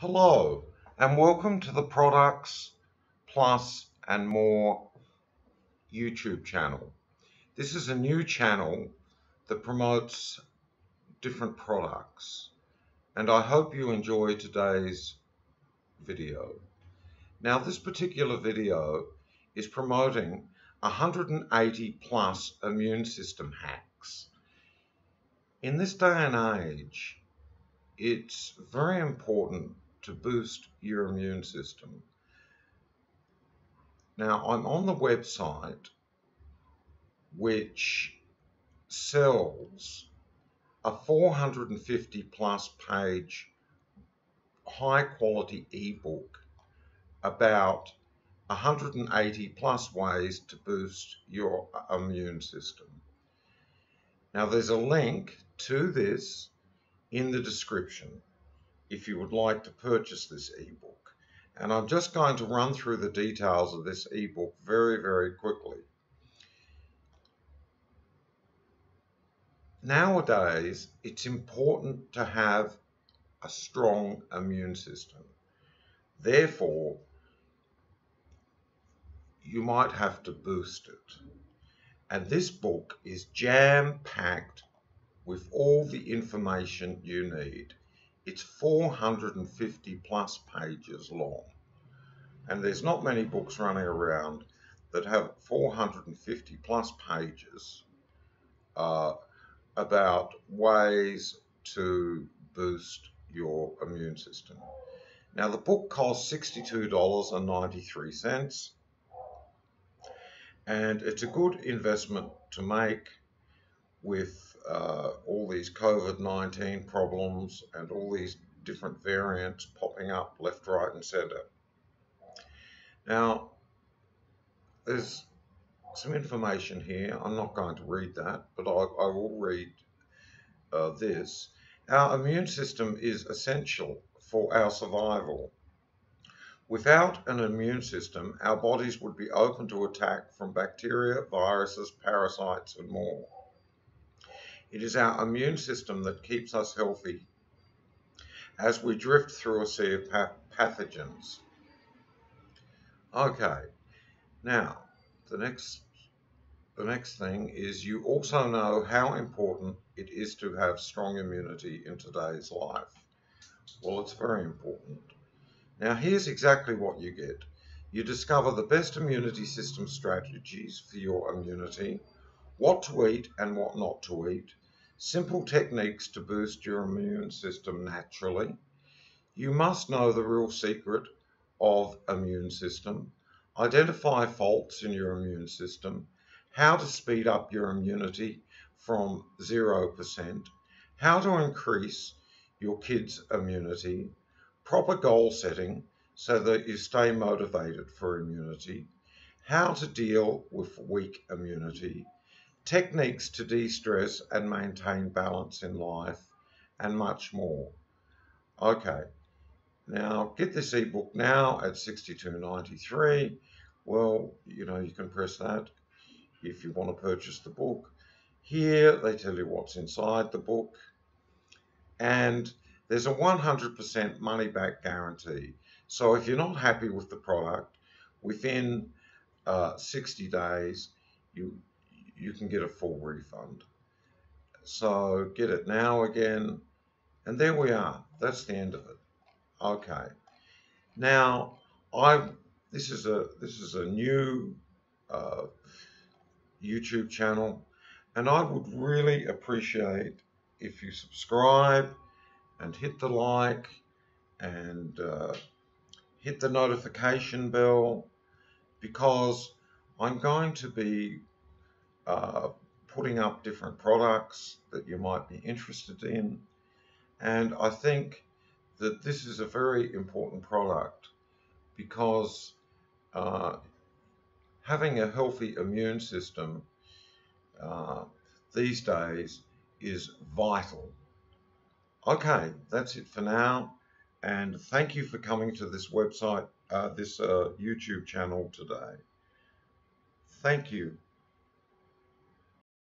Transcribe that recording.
Hello and welcome to the Products Plus and More YouTube channel. This is a new channel that promotes different products and I hope you enjoy today's video. Now this particular video is promoting 180 plus immune system hacks. In this day and age, it's very important to boost your immune system. Now, I'm on the website which sells a 450 plus page high quality ebook about 180 plus ways to boost your uh, immune system. Now, there's a link to this in the description if you would like to purchase this ebook. And I'm just going to run through the details of this ebook very, very quickly. Nowadays, it's important to have a strong immune system. Therefore, you might have to boost it. And this book is jam packed with all the information you need. It's 450 plus pages long. And there's not many books running around that have 450 plus pages uh, about ways to boost your immune system. Now, the book costs $62.93, and it's a good investment to make with uh, all these COVID-19 problems and all these different variants popping up left, right and center. Now, there's some information here. I'm not going to read that, but I, I will read uh, this. Our immune system is essential for our survival. Without an immune system, our bodies would be open to attack from bacteria, viruses, parasites, and more. It is our immune system that keeps us healthy as we drift through a sea of pathogens. Okay, now the next the next thing is you also know how important it is to have strong immunity in today's life. Well, it's very important. Now, here's exactly what you get. You discover the best immunity system strategies for your immunity, what to eat and what not to eat, simple techniques to boost your immune system naturally. You must know the real secret of immune system, identify faults in your immune system, how to speed up your immunity from 0%, how to increase your kids' immunity, proper goal setting so that you stay motivated for immunity, how to deal with weak immunity, techniques to de-stress and maintain balance in life, and much more. Okay, now get this ebook now at 62.93. Well, you know, you can press that if you want to purchase the book. Here, they tell you what's inside the book. And there's a 100% money back guarantee. So if you're not happy with the product, within uh, 60 days, you you can get a full refund. So get it now again. And there we are. That's the end of it. Okay. Now, I this is a this is a new uh, YouTube channel, and I would really appreciate if you subscribe and hit the like and uh, hit the notification bell because I'm going to be uh, putting up different products that you might be interested in. And I think that this is a very important product because uh, having a healthy immune system uh, these days is vital. Okay, that's it for now. And thank you for coming to this website, uh, this uh, YouTube channel today. Thank you.